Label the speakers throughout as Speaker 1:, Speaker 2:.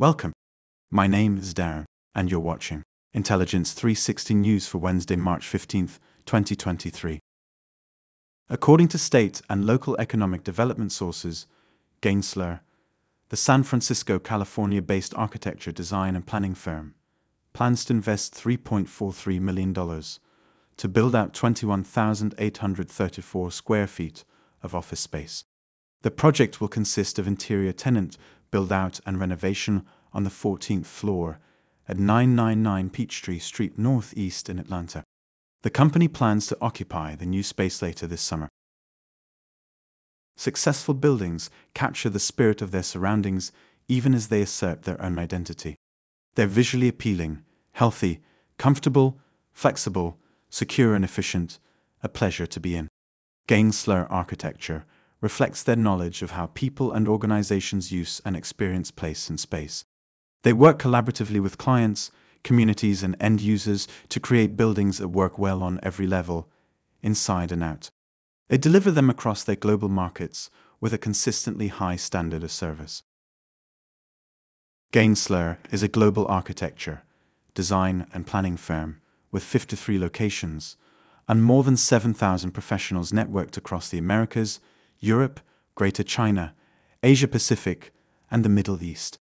Speaker 1: Welcome. My name is Darren, and you're watching Intelligence 360 News for Wednesday, March 15th, 2023. According to state and local economic development sources, Gensler, the San Francisco, California based architecture, design, and planning firm, plans to invest $3.43 million to build out 21,834 square feet of office space. The project will consist of interior tenant build out and renovation on the 14th floor at 999 Peachtree Street Northeast in Atlanta. The company plans to occupy the new space later this summer. Successful buildings capture the spirit of their surroundings even as they assert their own identity. They're visually appealing, healthy, comfortable, flexible, secure, and efficient, a pleasure to be in. Gensler architecture reflects their knowledge of how people and organizations use and experience place and space. They work collaboratively with clients, communities, and end users to create buildings that work well on every level, inside and out. They deliver them across their global markets with a consistently high standard of service. Gensler is a global architecture, design, and planning firm with 53 locations and more than 7,000 professionals networked across the Americas, Europe, Greater China, Asia Pacific, and the Middle East.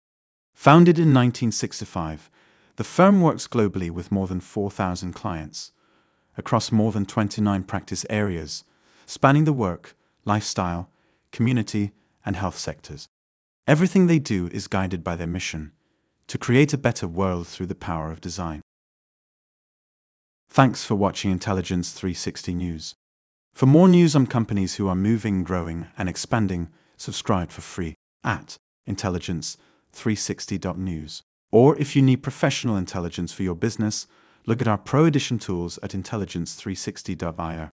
Speaker 1: Founded in 1965, the firm works globally with more than 4,000 clients across more than 29 practice areas, spanning the work, lifestyle, community, and health sectors. Everything they do is guided by their mission to create a better world through the power of design. Thanks for watching Intelligence 360 News. For more news on companies who are moving, growing, and expanding, subscribe for free at intelligence360.news. Or if you need professional intelligence for your business, look at our Pro Edition tools at intelligence360.io.